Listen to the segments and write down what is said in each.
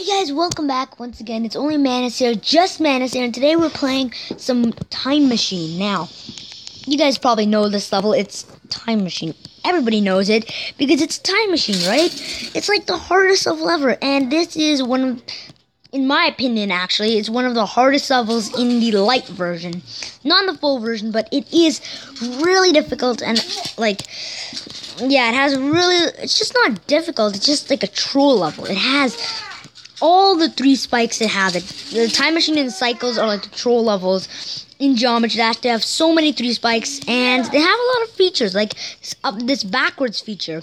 Hey guys, welcome back once again. It's only Manas here, just Manas here, and today we're playing some Time Machine. Now, you guys probably know this level. It's Time Machine. Everybody knows it because it's Time Machine, right? It's like the hardest of level and this is one of, in my opinion, actually, it's one of the hardest levels in the light version. Not in the full version, but it is really difficult and like yeah, it has really. It's just not difficult. It's just like a troll level. It has all the three spikes it have it. the time machine and cycles are like the troll levels. In Geometry Dash, they have so many three spikes, and they have a lot of features, like this, backwards feature,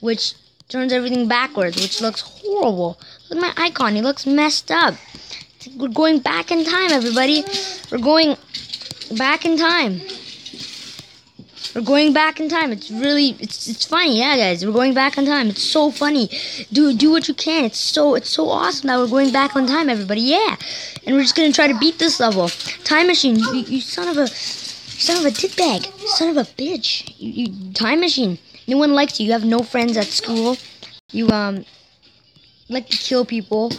which turns everything backwards, which looks horrible. Look at my icon; he looks messed up. We're going back in time, everybody. We're going back in time. We're going back in time. It's really it's it's funny, yeah guys. We're going back in time. It's so funny. Do do what you can. It's so it's so awesome that we're going back in time, everybody. Yeah. And we're just gonna try to beat this level. Time machine, you, you son of a son of a dickbag. Son of a bitch. You, you time machine. No one likes you. You have no friends at school. You um like to kill people.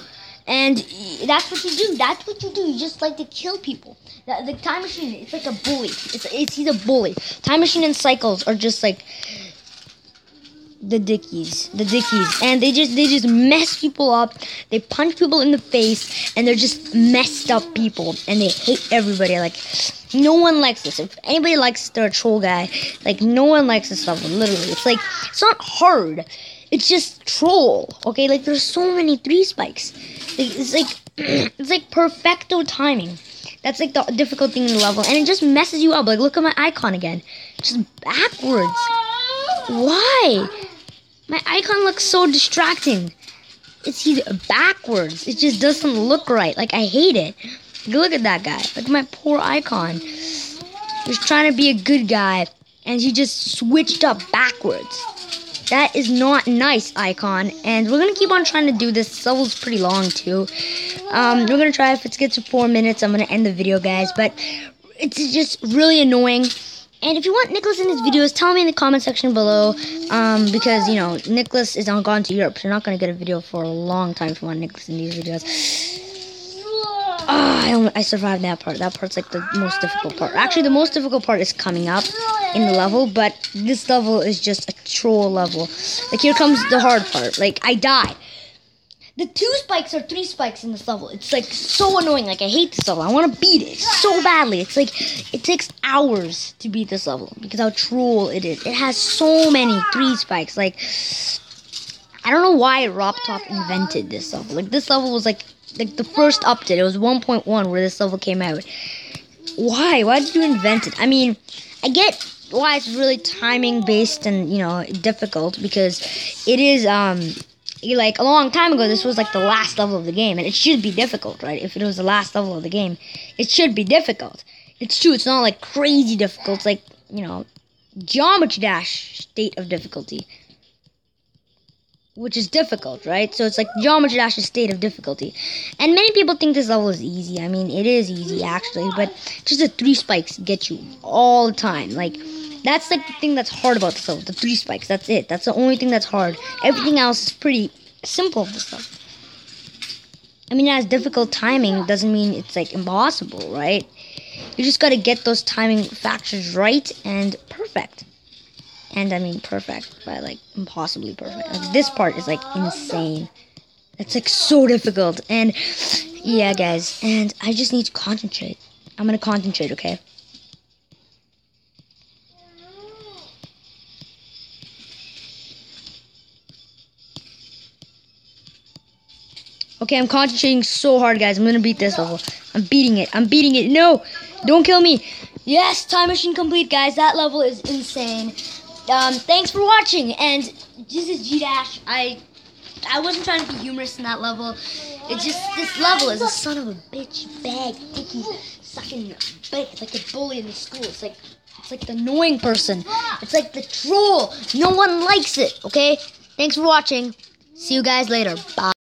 And that's what you do. That's what you do. You just like to kill people. The, the time machine, it's like a bully. It's, it's he's a bully. Time machine and cycles are just like the dickies, the dickies, and they just they just mess people up. They punch people in the face, and they're just messed up people, and they hate everybody. Like no one likes this. If anybody likes their troll guy, like no one likes this level. Literally, it's like it's not hard. It's just troll. Okay, like there's so many three spikes. It's like it's like perfecto timing. That's like the difficult thing in the level, and it just messes you up. Like look at my icon again, just backwards. Why? My icon looks so distracting. It's either backwards. It just doesn't look right. Like I hate it. Look at that guy. Like my poor icon. He's trying to be a good guy, and he just switched up backwards. That is not nice, Icon. And we're going to keep on trying to do this. This level's pretty long, too. Um, we're going to try. If it gets to four minutes, I'm going to end the video, guys. But it's just really annoying. And if you want Nicholas in his videos, tell me in the comment section below. Um, because, you know, Nicholas is on gone to Europe. So you're not going to get a video for a long time if you want Nicholas in these videos. Oh, I, I survived that part. That part's like the most difficult part. Actually, the most difficult part is coming up in the level, but this level is just a troll level. Like, here comes the hard part. Like, I died. The two spikes are three spikes in this level. It's like so annoying. Like I hate this level. I want to beat it so badly. It's like it takes hours to beat this level because how troll it is. It has so many three spikes. Like I don't know why RobTop invented this level. Like this level was like like the first update. It was 1.1 where this level came out. Why? Why did you invent it? I mean, I get why it's really timing based and you know difficult because it is um like a long time ago this was like the last level of the game and it should be difficult right? If it was the last level of the game it should be difficult. It's true it's not like crazy difficult it's like you know geometry dash state of difficulty which is difficult, right? So it's like Geometry Dash's state of difficulty. And many people think this level is easy. I mean, it is easy actually, but just the three spikes get you all the time. Like that's like the thing that's hard about this level. The three spikes. That's it. That's the only thing that's hard. Everything else is pretty simple. This stuff. I mean, it has difficult timing doesn't mean it's like impossible, right? You just got to get those timing factors right and perfect and I mean perfect, but like impossibly perfect. Like this part is like insane. It's like so difficult, and yeah, guys, and I just need to concentrate. I'm gonna concentrate, okay? Okay, I'm concentrating so hard, guys. I'm gonna beat this level. I'm beating it. I'm beating it. No! Don't kill me! Yes, time machine complete, guys. That level is insane um, thanks for watching. And this is G Dash. I I wasn't trying to be humorous in that level. It's just this level is a son of a bitch bag dicky sucking like a bully in the school. It's like it's like the annoying person. It's like the troll. No one likes it. Okay. Thanks for watching. See you guys later. Bye.